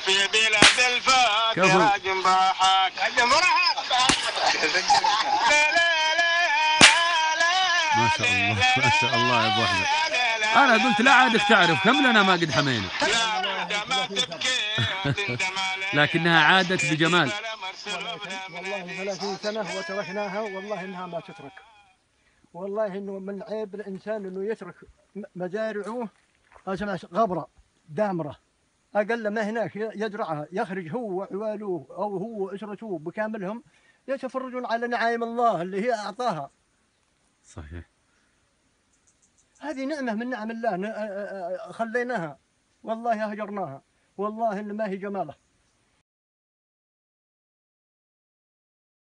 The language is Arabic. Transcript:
في بلاد الفاكهة كفو. جنباحك جنباحك لا لا لا لا لا ما شاء الله ما شاء الله يا أبو أحمد. أنا قلت لا عادك تعرف؟ كم لنا ما قد حمينا. لكنها عادت بجمال. والله 30 سنة وتركناها والله إنها ما تترك. والله إنه من عيب الإنسان إنه يترك مزارعه أسمع غبرة دامرة. أقل ما هناك يزرعها يخرج هو وعواله أو هو وأسرته بكاملهم يتفرجون على نعايم الله اللي هي أعطاها. صحيح. هذه نعمة من نعم الله خليناها. والله هجرناها والله إن ما هي جمالة.